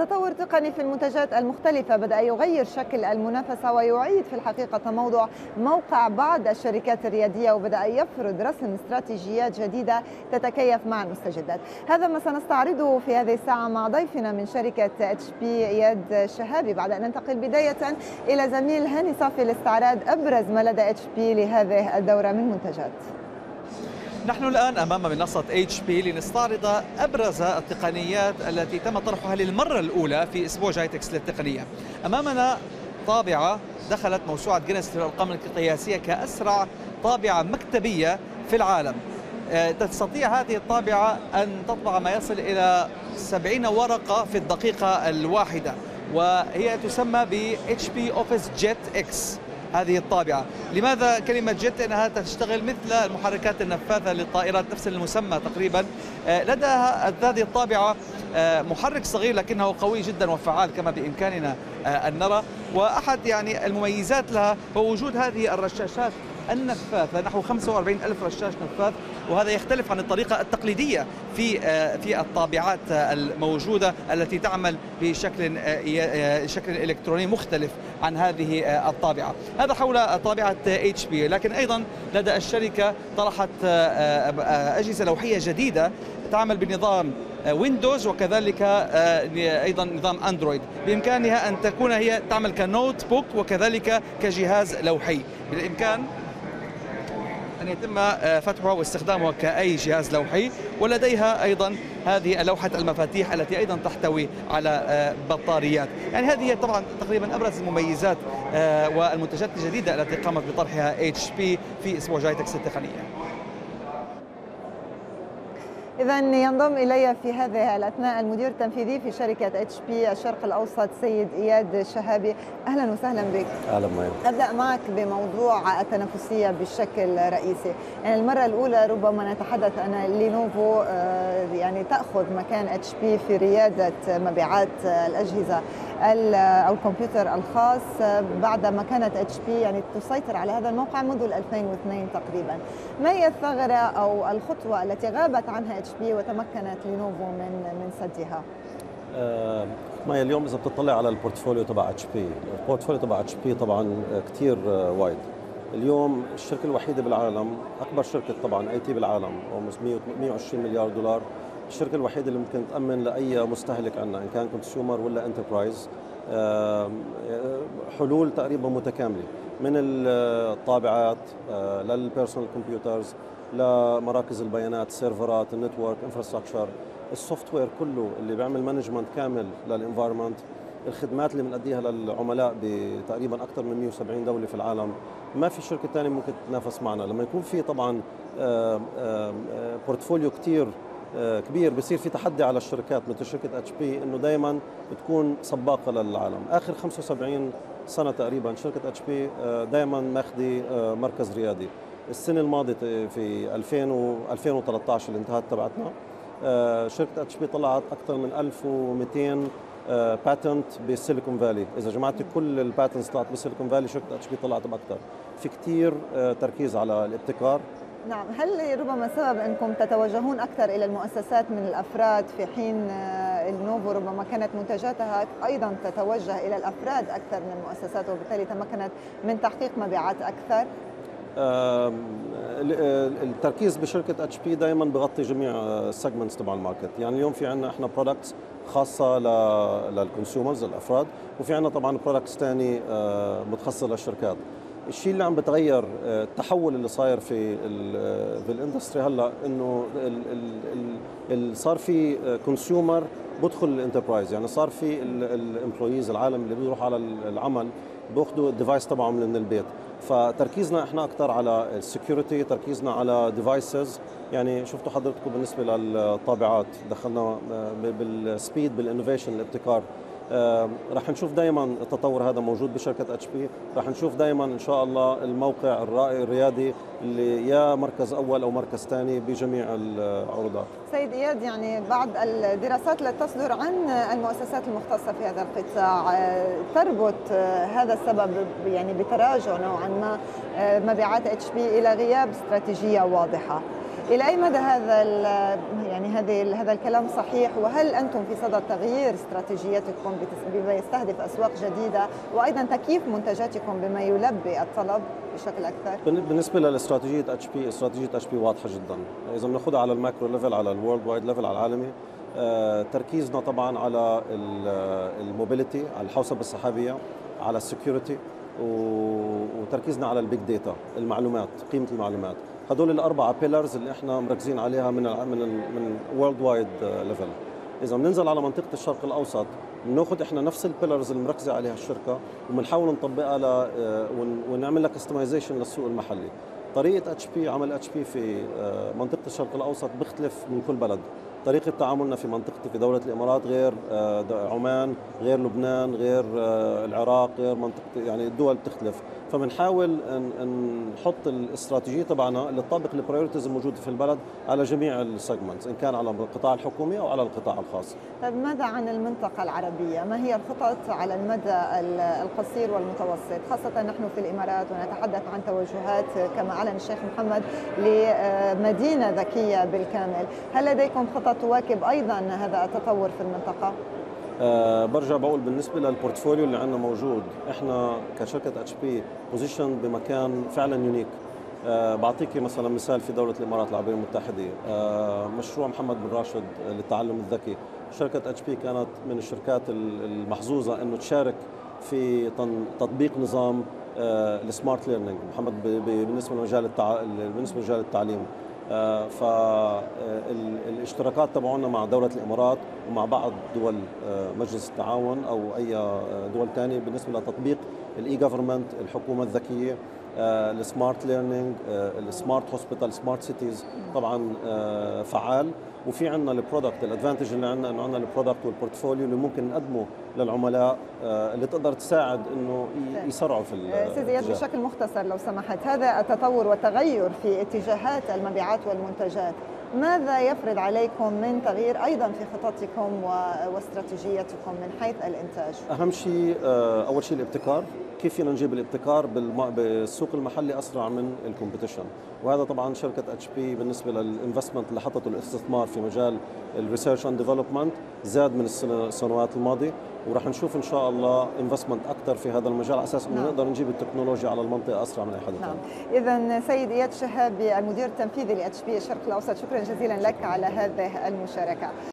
تطور تقني في المنتجات المختلفة بدأ يغير شكل المنافسة ويعيد في الحقيقة تموضع موقع بعض الشركات الريادية وبدأ يفرض رسم استراتيجيات جديدة تتكيف مع المستجدات. هذا ما سنستعرضه في هذه الساعة مع ضيفنا من شركة اتش بي اياد شهابي. بعد أن ننتقل بداية إلى زميل هاني صافي لاستعراض أبرز ما لدى اتش بي لهذه الدورة من منتجات. نحن الآن أمام منصة اتش بي لنستعرض أبرز التقنيات التي تم طرحها للمرة الأولى في أسبوع جايتكس للتقنية. أمامنا طابعة دخلت موسوعة جينيس للأرقام القياسية كأسرع طابعة مكتبية في العالم. تستطيع هذه الطابعة أن تطبع ما يصل إلى 70 ورقة في الدقيقة الواحدة وهي تسمى ب HP Office Jet X. هذه الطابعة. لماذا كلمة جيت لأنها تشتغل مثل المحركات النفاثة للطائرات نفس المسمى تقريبا. لديها هذه الطابعة محرك صغير لكنه قوي جدا وفعال كما بإمكاننا أن نرى. وأحد يعني المميزات لها هو وجود هذه الرشاشات النفاثة نحو 45 ألف رشاش نفاث وهذا يختلف عن الطريقة التقليدية في في الطابعات الموجودة التي تعمل بشكل شكل إلكتروني مختلف عن هذه الطابعة. هذا حول طابعة بي لكن أيضا لدى الشركة طرحت أجهزة لوحية جديدة تعمل بنظام ويندوز وكذلك أيضا نظام اندرويد بإمكانها أن تكون هي تعمل ك notebook وكذلك كجهاز لوحي. بالإمكان أن يتم فتحها واستخدامها كأي جهاز لوحي ولديها أيضا هذه لوحة المفاتيح التي أيضا تحتوي على بطاريات. يعني هذه طبعا تقريبا أبرز المميزات والمنتجات الجديدة التي قامت بطرحها HP في أسبوع جايتكس التقنية إذا ينضم إلي في هذه الأثناء المدير التنفيذي في شركة HP الشرق الأوسط سيد إياد شهابي أهلا وسهلا بك. أهلا معي أبدأ معك بموضوع التنافسية بشكل رئيسي يعني المرة الأولى ربما نتحدث أن Lenovo يعني تأخذ مكان HP في ريادة مبيعات الأجهزة أو الكمبيوتر الخاص بعدما كانت HP يعني تسيطر على هذا الموقع منذ 2002 تقريبا. ما هي الثغرة أو الخطوة التي غابت عنها HP وتمكنت Lenovo من من سدها؟ آه ما اليوم إذا بتطلع على ال portfolio تبع HP، ال portfolio تبع HP طبعا كثير وايد. اليوم الشركة الوحيدة بالعالم أكبر شركة طبعا IT بالعالم 120 مليار دولار الشركة الوحيدة اللي ممكن تأمن لأي مستهلك عندنا إن كان consumer ولا enterprise حلول تقريبا متكاملة من الطابعات لل personal computers لمراكز البيانات سيرفرات ال network infrastructure ال software كله اللي بيعمل management كامل لل environment الخدمات اللي بنأديها للعملاء بتقريبا أكثر من 170 دولة في العالم. ما في شركة ثانية ممكن تتنافس معنا. لما يكون في طبعا portfolio كثير كبير بصير في تحدي على الشركات مثل شركة HP إنه دائما بتكون سباقة للعالم. آخر 75 سنة تقريبا شركة HP دائما ماخذه مركز ريادي. السنة الماضية في 2000 و 2013 اللي انتهت تبعتنا شركة HP طلعت أكثر من 1200 patent بال Silicon Valley. إذا جمعت كل ال patents طلعت بال Silicon Valley شركة HP طلعت بأكثر. في كثير تركيز على الابتكار. نعم. هل ربما سبب أنكم تتوجهون أكثر إلى المؤسسات من الأفراد في حين Lenovo ربما كانت منتجاتها أيضا تتوجه إلى الأفراد أكثر من المؤسسات وبالتالي تمكنت من تحقيق مبيعات أكثر؟ التركيز بشركة HP دائما بغطي جميع ال segments تبع ال market. يعني اليوم في عندنا إحنا products خاصة لل consumers الافراد وفي عندنا طبعا products ثاني متخصصة للشركات. الشيء اللي عم بتغير التحول اللي صاير في في ال industry هلأ إنه صار في consumer بدخل ال enterprise يعني صار في ال employees العالم اللي بيروحوا على العمل بياخذوا ال device تبعهم من البيت. فتركيزنا إحنا أكثر على ال security تركيزنا على devices يعني شفتوا حضرتكم بالنسبة للطابعات دخلنا بال speed بال innovation الابتكار. رح نشوف دائما التطور هذا موجود بشركة HP رح نشوف دائما إن شاء الله الموقع الرائي الريادي اللي يا مركز أول أو مركز ثاني بجميع العروضات. سيد إياد يعني بعض الدراسات التي تصدر عن المؤسسات المختصة في هذا القطاع تربط هذا السبب يعني بتراجع نوعا ما مبيعات اتش بي إلى غياب استراتيجية واضحة. إلى أي مدى هذا يعني هذه هذا الكلام صحيح؟ وهل أنتم في صدد تغيير استراتيجيتكم بما يستهدف أسواق جديدة؟ وأيضا تكييف منتجاتكم بما يلبي الطلب بشكل أكثر؟ بالنسبة لاستراتيجيه اتش بي استراتيجية اتش بي واضحة جدا. اذا بناخذها على ال macro level على ال worldwide level على العالمي. آه، تركيزنا طبعا على ال mobility على الحوسبة السحابية على ال security. وتركيزنا على ال big data المعلومات قيمة المعلومات. هدول الأربعة pillars اللي إحنا مركزين عليها من من من worldwide level إذا بننزل على منطقة الشرق الأوسط بناخذ إحنا نفس ال pillars اللي مركزة عليها الشركة وبنحاول نطبقها ل آه، ونعمل لها customization للسوق المحلي. طريقة اتش بي عمل اتش بي في آه، منطقة الشرق الأوسط بيختلف من كل بلد. طريقة تعاملنا في منطقة في دولة الإمارات غير آه، عمان غير لبنان غير آه، العراق غير منطقة يعني الدول بتختلف. فبنحاول نحط الاستراتيجية تبعنا اللي تطابق ال priorities الموجودة في البلد على جميع ال segments إن كان على القطاع الحكومي أو على القطاع الخاص. طيب ماذا عن المنطقة العربية؟ ما هي الخطط على المدى القصير والمتوسط؟ خاصة نحن في الإمارات ونتحدث عن توجهات كما أعلن الشيخ محمد لمدينة ذكية بالكامل. هل لديكم خطط تواكب أيضا هذا التطور في المنطقة؟ أه برجع بقول بالنسبة لل portfolio اللي عندنا موجود إحنا كشركة HP position بمكان فعلا unique أه بعطيك مثلا مثال في دولة الإمارات العربية المتحدة. أه مشروع محمد بن راشد للتعلم الذكي. شركة HP كانت من الشركات المحظوظة إنه تشارك في تطبيق نظام آه، ال smart learning محمد بالنسبة لمجال بالنسبة لمجال التعليم. فالاشتراكات تبعونا مع دولة الإمارات ومع بعض دول آه، مجلس التعاون أو أي آه، دول ثانية بالنسبة لتطبيق ال e-government الحكومة الذكية. ال smart learning ال smart hospital smart cities طبعا فعال. وفي عندنا ال product ال advantage اللي عندنا إنه عندنا ال product وال portfolio اللي ممكن نقدمه للعملاء اللي تقدر تساعد إنه يسرعوا في سيدي زياد بشكل مختصر لو سمحت هذا التطور والتغير في اتجاهات المبيعات والمنتجات ماذا يفرض عليكم من تغيير أيضا في خططكم واستراتيجيتكم من حيث الإنتاج؟ أهم شيء أول شيء الابتكار. كيف فينا نجيب الابتكار بالسوق المحلي أسرع من ال competition؟ وهذا طبعا شركة HP بالنسبة لل investment اللي حطته الاستثمار في مجال ال research and development زاد من السنوات الماضية. وراح نشوف إن شاء الله investment أكثر في هذا المجال على أساس إنه نعم. نقدر نجيب التكنولوجيا على المنطقة أسرع من أي حدا نعم. اذا سيد إياد شهابي المدير التنفيذي ل HP الشرق الاوسط شكرا جزيلا لك على هذه المشاركة.